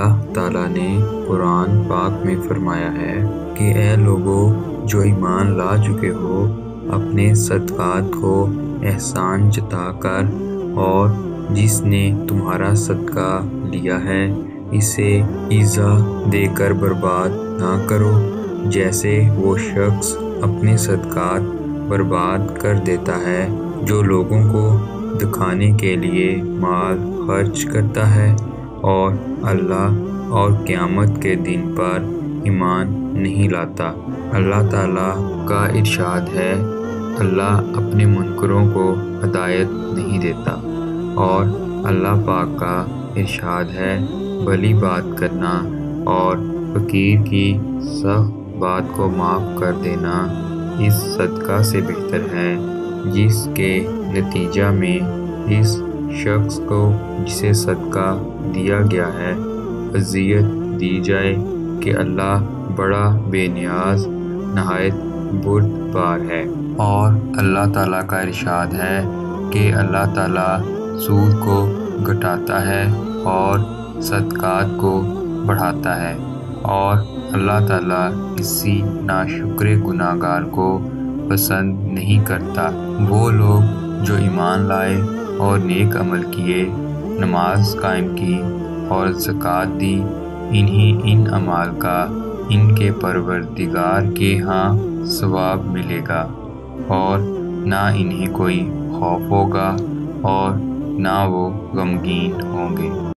ताला ने कुरान पाक में फरमाया है कि ए लोगों, जो ईमान ला चुके हो, अपने सदकात को एहसान जताकर और जिसने तुम्हारा सदका लिया है, इसे ईज़ा देकर बर्बाद ना करो, जैसे वो शख्स अपने सदकात बर्बाद कर देता है, जो लोगों को दिखाने के लिए माल खर्च करता है। और अल्लाह और क़्यामत के दिन पर ईमान नहीं लाता। अल्लाह ताला का इरशाद है, अल्लाह अपने मुनकरों को हदायत नहीं देता। और अल्लाह पाक का इरशाद है, भली बात करना और फ़कीर की सख्त बात को माफ़ कर देना इस सदका से बेहतर है, जिसके नतीजा में इस शख्स को जिसे सदका दिया गया है, अजियत दी जाए कि अल्लाह बड़ा बेनियाज, नहायत बुरदबार है। और अल्लाह ताला का इरशाद है कि अल्लाह ताला सूद को घटाता है और सदक़ात को बढ़ाता है। और अल्लाह ताला किसी नाशुक्र गुनाहगार को पसंद नहीं करता। वो लोग जो ईमान लाए और नेक अमल किए, नमाज़ कायम की और ज़क़़त दी। इन्हीं इन अमाल का इनके परवरदिगार के यहाँ सवाब मिलेगा और ना इन्हें कोई खौफ होगा और ना वो गमगीन होंगे।